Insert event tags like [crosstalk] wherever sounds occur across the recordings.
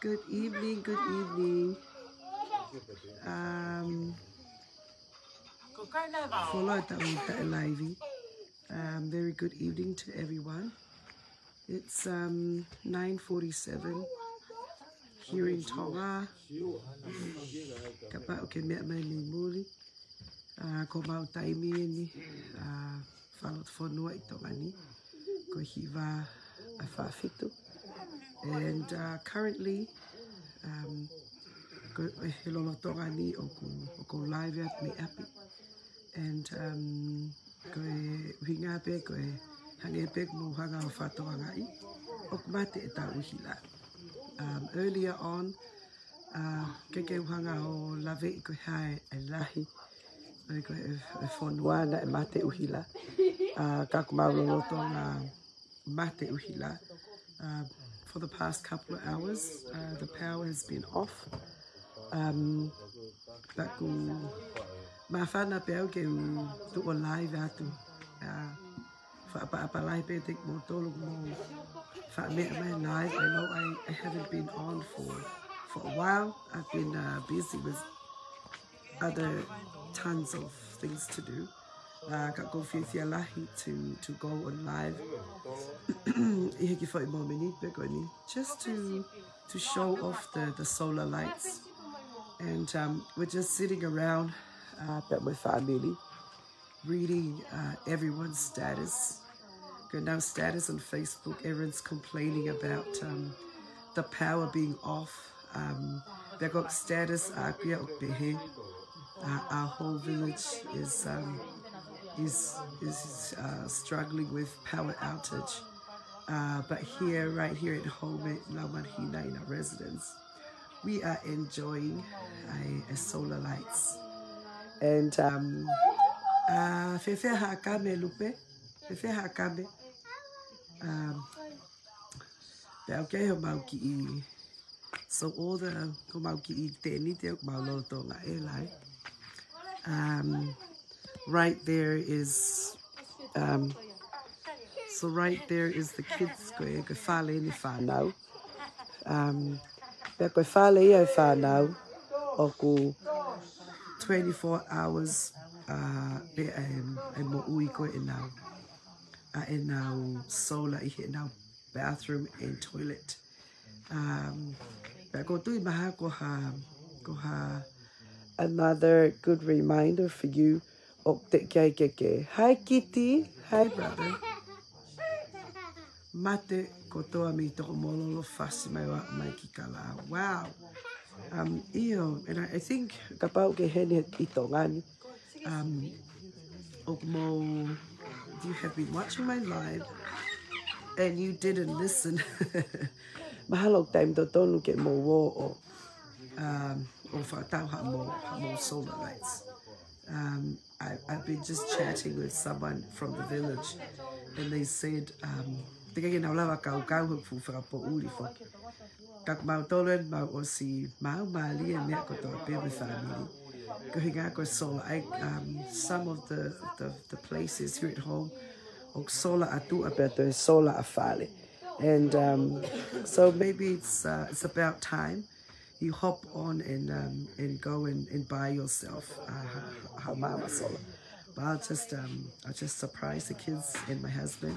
good evening, good evening. Um, follow live. Um, very good evening to everyone. It's um, 9.47 here in Tonga. Kapa o ke mea mai ni muri. Uh, ko mau taimi e ni. Uh, whanot whanua i tonga ni. Ko hiwa a whawhitu. And uh, currently, um, he lono tonga ni o ko, o ko live at me api. And um, ko e winga pe, ko e hange pe mo hanga o whatoa ngai. O ko mate e tau hila. Um, earlier on, uh, ke ke uhanga o lave i koe hae e lahi. Ai koe e, e whonua na e mate uhila. Uh, ka kumau loto ngā mate uhila. Uh, for the past couple of hours, uh, the power has been off. Um, taku mawhana pe au ke tu o live atu. Uh, mo whaamea mai live. I know I, I haven't been on for, for a while. I've been uh, busy with other tons of things to do. Uh, ka ko whiwhia lahi to, to go on live. [clears throat] Just to, to show off the, the solar lights. And um, we're just sitting around uh, my family, reading uh, everyone's status. Good now status on Facebook, everyone's complaining about um, the power being off. Um, they got status uh, our whole village is um, is is uh, struggling with power outage. Uh, but here, right here at home at Lamanhina in our residence, we are enjoying uh, solar lights. And um, uh, fefe. Um, so all the ko mauki i te lai. Um, right there is, um, so right there is the kids square, whale ni whanau. Um, pia koe whale i au whanau, o ku 24 hours uh, pe um, e mo ui koe e nau. A e nau solar i he nau bathroom and toilet. Um, pia ko tui maha ko ha, ko ha, another good reminder for you. Hi, Kitty. Hi, brother. Mate kotoa mi toko mololo fasi mai wa mai ki kala. Wow. Um, io, and I, I think kapau ke hene i tongani. Um, mo, you have been watching my live and you didn't listen. [laughs] Mahalo time to tonu ke mo wo o. Um, o whātau ha mo, ha mo solar lights. Um, I, I've been just chatting with someone from the village and they said, um, te kake nau mau mau mau mali e pewe family. Ko hinga ko solar. I, um, some of the, the, the places here at home, atu e afale. And um, so maybe it's, uh, it's about time you hop on and um, and go and, and buy yourself uh, mama solo. But I'll just um I'll just surprise the kids and my husband.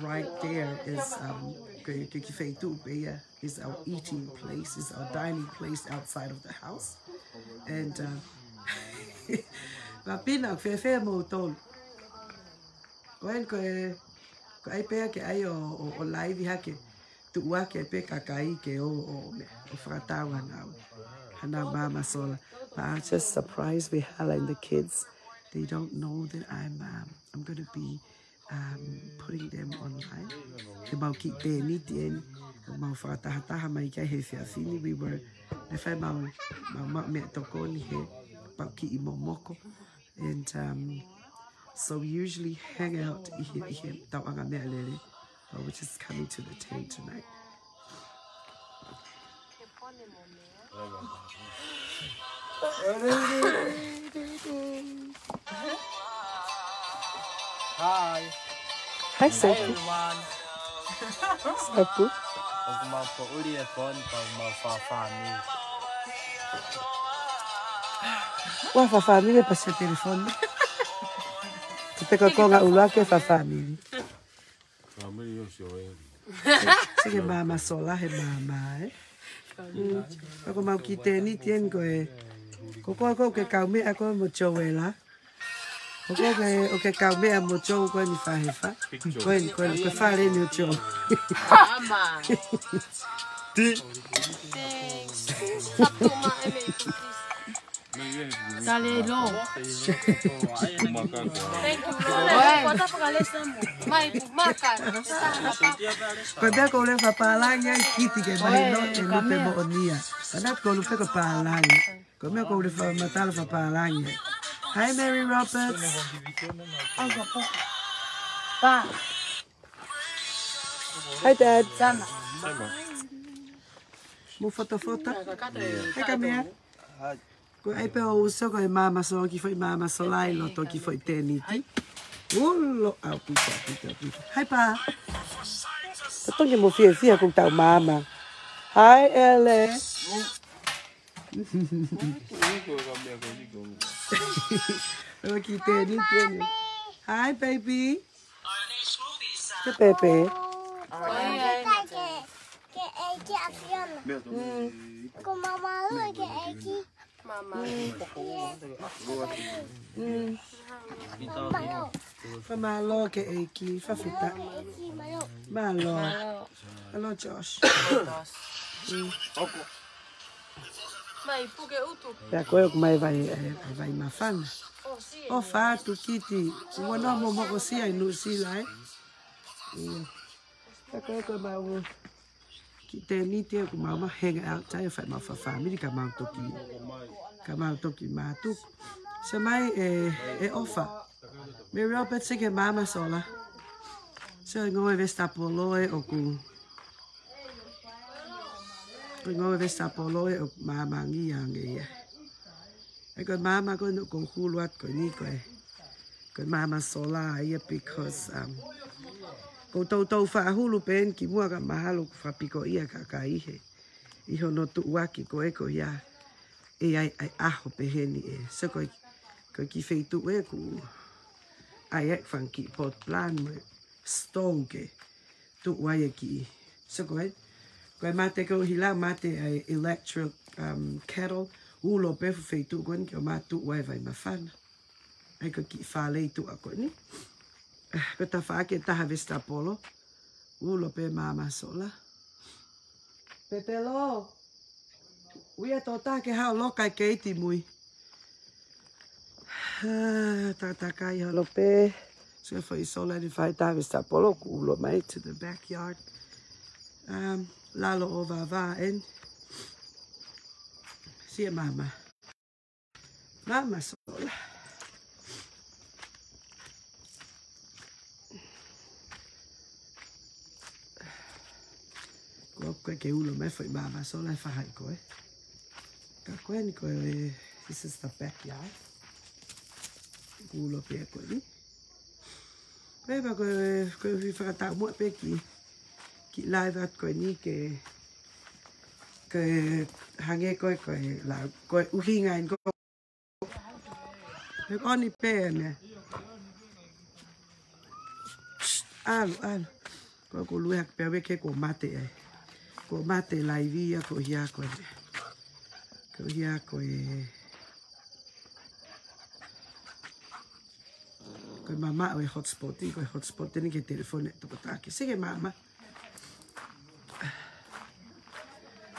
Right there is um is our eating place, is our dining place outside of the house. And uh, [laughs] ma pina fe fe mo tolu. Koen ko e ko ai pea ke ai o, o, o live hake tu ua ke pe kakai ke o o o whakatau ana hana mama sola but I'm just surprised we highlight the kids they don't know that I'm um, I'm going to be um, putting them online. Ke mau ki te ni te ni mau whakatahataha mai kai he whiawhini. We were ne whai mau mau mea toko ni he pau ki i momoko. And um, So we usually hang out here, which is coming to the tent tonight. Hi. Hi, Hi Sophie. everyone. Sophie. Huwag mo po uli phone tuteka konga ulwake fa family family yose sike mama sola he mama eh. Ako mau kiteni tien ko eh koko ako ke kaume ako mo chowela koko ke o ke kaume mo chow ko ni fa he fa ko ni ko ko fa le ni chow mama. [laughs] Ti. Thanks. Satu mak emek tu, please. Dale lo. Thank you lo. Kuat apa kali sama? Mai makan. Ko le fa pa kiti ke mai no no pe mo onia. Ko lu pe ko pa. Ko le fa matal fa pa. Hi Mary Roberts. Pa, Hi Dad. sana. Mo foto foto. Hey come here. Ai pe o seu que é mama so que foi mama so lai lo to ki foi tenite Ulo au pita pita pita. Hai pa. Tô que mo fia fia com teu mama. Hai ele. Eu aqui tenho, tenho. Hi baby. Que Pepe? Oi, oi. Que é que a Fiona? Com mamãe, que é que Mama. Fa malo che Eki, fa fitta. Malo. Malo Josh. Mai puke utu. Ya koyo mai vai vai mafana. O fa tu kiti. Wona mo mo kosia inu sila eh. Ya koyo ko ba wo. Ki te ni te ku ma ma hang out tai fa ma fa family ka ma toki. Ka ma toki ma tu. Se mai e e ofa. Me Robert se ke mama sola. Se ngoe vesta poloe o ku. Ko ngoe vesta poloe o mama ngi yang e. E ko mama ko no ko huluat ko ni ko e. Ko mama sola ia because um Ko tau tau whaahulu pe en ki mua ka mahalo ku whapiko ia ka ka ihe. Iho no tu uaki ko eko ia e ai ai aho pe heni e. So koi, koi ki feitu e ku ai ek whan ki pot plan me stonke tu uai e ki. So koi, koi mate ko hila mate ai electric um, kettle ulo pe fu feitu kwen ki o mātu tu uai vai mafana. Ai koi ki whalei tu a tu a koi ni. [sighs] Ko ta fa ke ta vesta polo. Ulo pe mama sola. Pepelo. Tā ke hao lokai ke iti mui. Ah, Tā tā kai halo pe. So if I tā vesta polo ulo mai to the backyard. Um, lalo o va va en. Sia mama. Mama sola. cái u LMF phải bà và số lại phải cô ấy. Các quen cô ấy this is the backyard gulo pe cô ấy bây bà cô coi, cô ấy phải tạo mỗi pe kì kì lại và coi ấy cái cái hàng ngày coi ấy cô ấy là cô ấy uhi ngày cô Hãy subscribe cho alo, Ghiền Mì Gõ Để không bỏ lỡ những video hấp dẫn ko mate lai via ko ia ko e ko ia ko e ko e mama o e hotspot ko e hotspot tene ke telefone e to ko taki sige mama.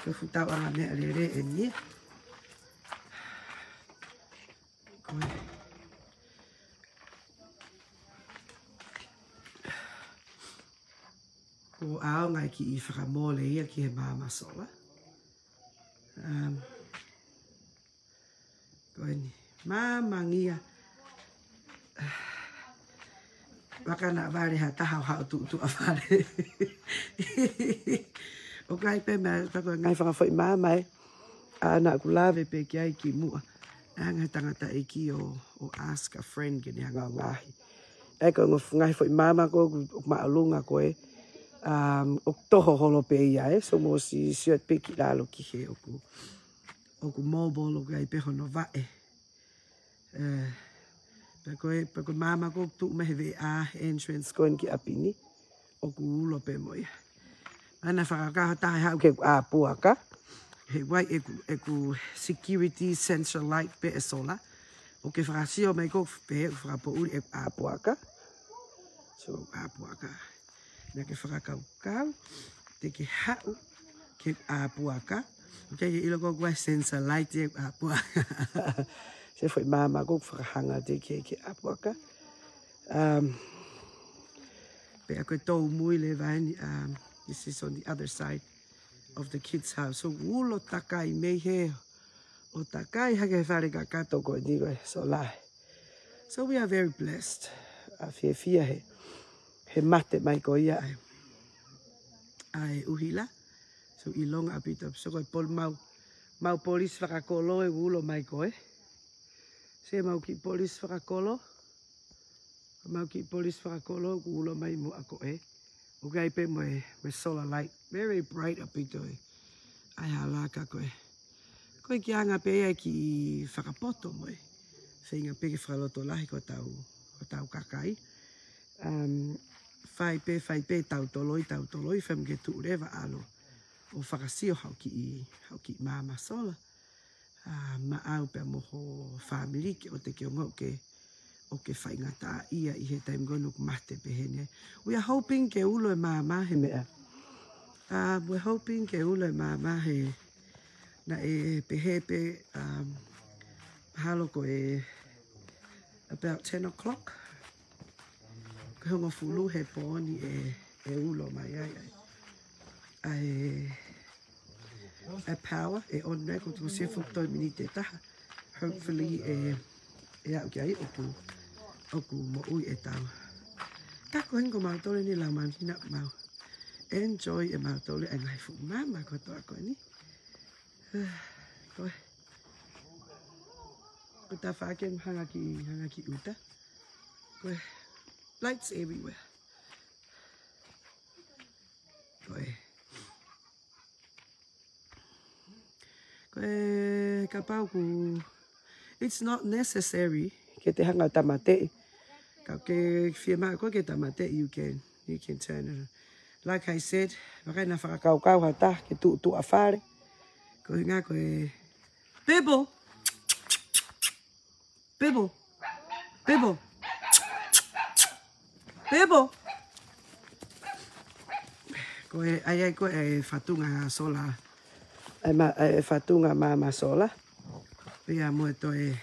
Ko futa ora me alere e ni. Ko e Ko aonga ki i whakamole ia ki he mama sola. Um, koini, ni. Mama ngia. Waka na vare ha taha hau tu tu a vare. o kai pe me tako ngai whaka whai mama e. A na ku lawe pe ki ai ki mua. Anga tangata e ki o, o ask a friend gini hanga ngahi. e ko ngai foi mama ko ku ma alunga ko e um o toho holo pe ia e so mo si si at peki la lo ki he oku, oku o gai pe hono va e eh pe e pe mama ko tu me ve a entrance koen ki apini oku ulo pe mo ia ana whakakaha ka ta ha ke a puaka. He wai e ku e ku security sensor light pe e sola. O ke whakasio mai ko pe e po u e a puaka. So a puaka na ke fra ka te ke hau, ke āpuaka, puaka ke ilo lo kua sensa sensor light āpuaka. [laughs] se foi mama ko whakahanga te ke ke āpuaka. um pe a koe to mui le van um this is on the other side of the kids house so ulo takai me he o takai hake whare ka kato ko ni koe so lai. So we are very blessed. A fia fia he, he mate mai ko ia ai. Ai uhila. So i longa apita so ko pol mau. Mau polis whakakolo e ulo mai koe. Se mau ki polis whakakolo. Mau ki polis whakakolo ulo mai mo ako e. Ugai pe mo e me solar light. Very bright apito e. Ai halaka koe. Koe ki anga pe e ki whakapoto mo e. Whainga pe ki whakaloto lahi ko tau, ko tau kakai. Um, whai pe, whai pe, tau toloi, tau toloi, wham ke tu rewa alo. O whakasio hau ki i, hau ki māma sola. Uh, ma au pe moho whamiri ke o te ke o ngau ke o ke whaingata ia i he taim gonu mate pe hene. We are hoping ke ulo e māma he mea. Uh, we're hoping ke ulo e māma he na e pehepe um, mahalo ko e about 10 o'clock. Ko hunga fulu he pōni e, e ulo mai ai ai. Ai e power e on ne ko tu se fuk toi mini te taha. Hopefully e e au ki ai oku oku mo ui e tau. ko ngo ma to ni la man hina mau. Enjoy e mau tole e ngai fu mama ko to ko ni. [sighs] Koe. Ko ta fa whaken hanga ki, hanga ki uta. Ko Lights everywhere. Koe. It's not necessary tamate. Ke tamate, you can, you can turn it. Like I said, wakai na. Ko ko! Bibble! Bibble! Ko e... Ai ai ko e whatunga sola. Ai ma... E whatunga mama sola. Pia mo e to e...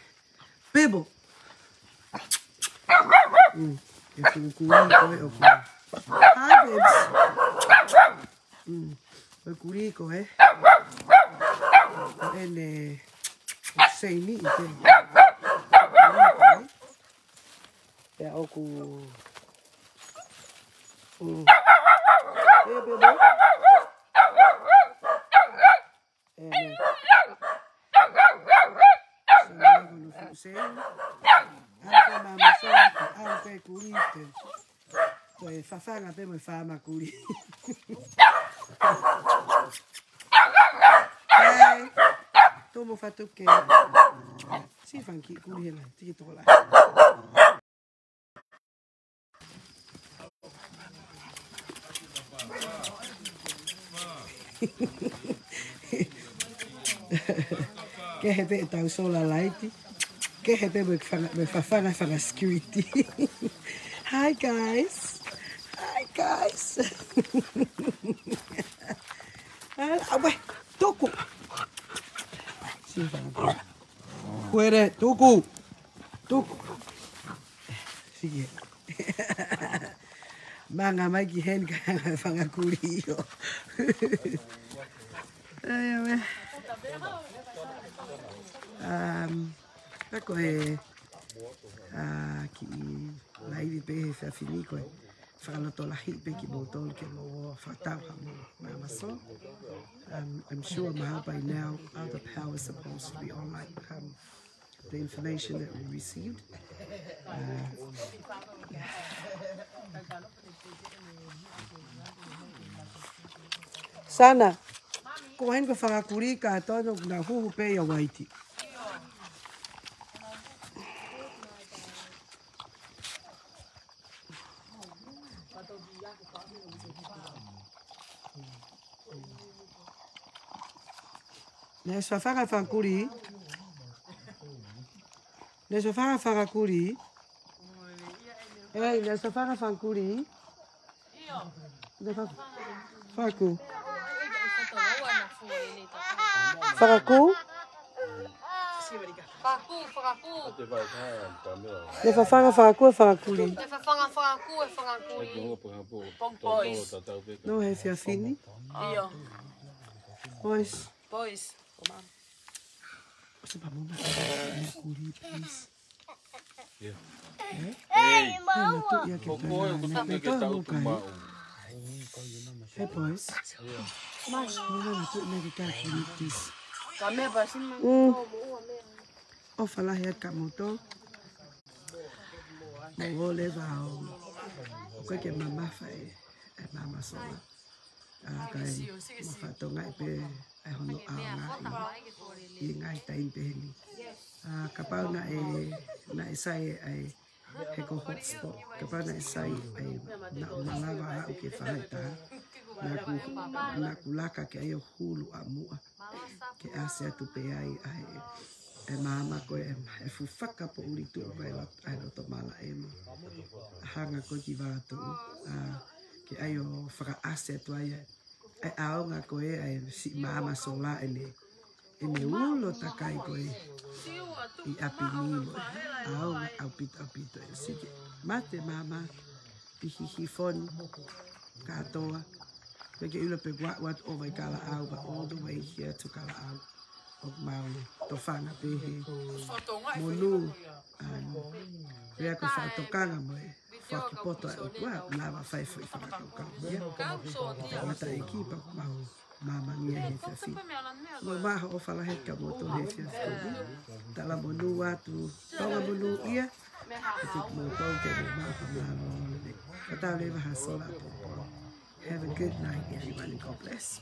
Bibble! Mm. E kukui ko e o ku. Hi, babes! Mm. Ko e kuri ko e. ene sei ni i te e au ku ừ. Ê, bê bố. Ê, bê. Poi fa fa la pema fa ma culi. Tu mi hai fatto che... Si fa anche culi, ti tocca là. [laughs] Ke hepe e tau sola laiti. Ke hepe me fafana fana security. [laughs] Hi guys. Hi guys. [laughs] Awe, toku Kuere, tuku. Tuku. Sigue. Manga maki hen kana fanga kurio. Uh, ki pe whakaloto lahi pe ki ke mo whatau ha mo mama so. Um, I'm sure by now other powers supposed to be on like um, the information that we received. Uh, Sana, kumain ka whakakuri ka tono na huhu pe ia waiti. Ne sofara fakuri. Ne sofara fancuri. Ei, ne sofara fakuri. Ne faku. Faraku? Faraku, faraku. Ne fafara faraku e farakuri. Ne fafara faraku e farakuri. Pois. Não é, Fiafini? Pois. Pois. on. What's about Mama? Mercury, please. Yeah. Hey, Mama. Hey, boys. Mama, tụi này cái cả kỷ niệm, please. Có mẹ bà xin mang ừ. cô bố mẹ. Ô, phải là hẹn cả một tốt. Mồ hôi lê vào. Cái kẻ mà ba phải. À, Mama sợ. À, cái mà phải tổ ngại về. E e hono a ngā i, ngai taim peheni. A ka pau na e, na e sai ai he ko hotspot. Ka pau na e sai ai na o malawa a o ke whalaita. Na ku, na ku laka ke ai o hulu a mua. Ke ase atu pe ai ai e mama ko e, e fufaka po uri tu ko e la ai roto mala e mo. Hanga ko ki vātu. Uh, ke ai o whaka ase atu ai ai. Ai aonga ko e ai si mama so la e le. E me ulo takai ko e i api nilo. Aonga au pito au pito e sike. Mate mama pihihi fon katoa. Peke ilo pe wat wat over kala au but all the way here to kala au. O mauni to whanga pehe. Monu. Um, Rea ko whaatokanga mo e. Whakipoto e ukua. Lawa whai fui whakakokanga. Ia. Mata kipa mahu. Mama ngia he whiawhi. Mo maha o whala heka mo to he whiawhi. Tala mo nu atu. Tonga mo nu ia. Te mo tau ke mo maha maha mo le. Katau lewa ha po. Have a good night everybody. God bless.